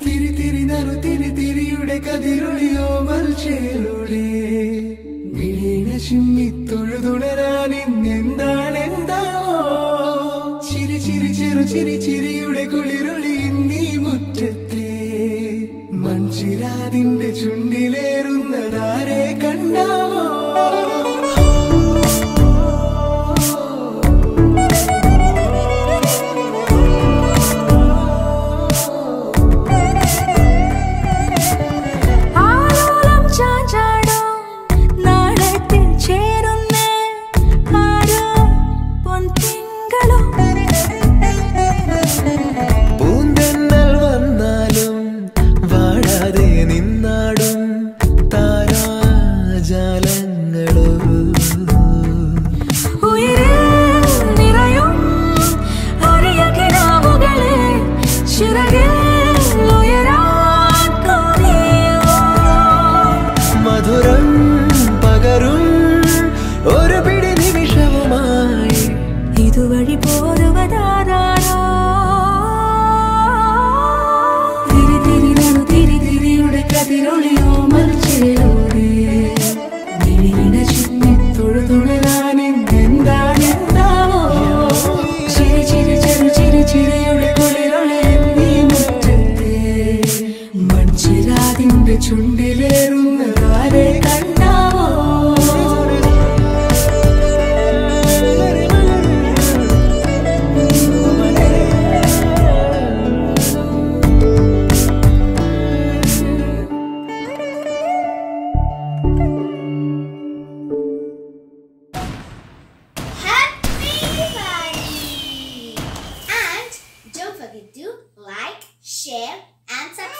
തിരി തിരി നറു തിരി തിരിയുടെ കതിരൊളിയോ മൽച്ചേലൂടെ വീണ ചിമ്മി തൊഴുതുണരാൻ ഇന്നെന്താണ് എന്താണോ ചിരി ചിരി ചെറു ചിരി ചിരിയുടെ കുളിരൊളി നീ മുറ്റത്തെ. മൺചിരാതിന്റെ ചുണ്ടിലേറുന്നതാരെ കണ്ണുകളോ ചിറകിൽ ചുണ്ടിലേറുന്നതാരെ കണ്ടാവോ Happy Diwali! And don't forget to like, share, and subscribe.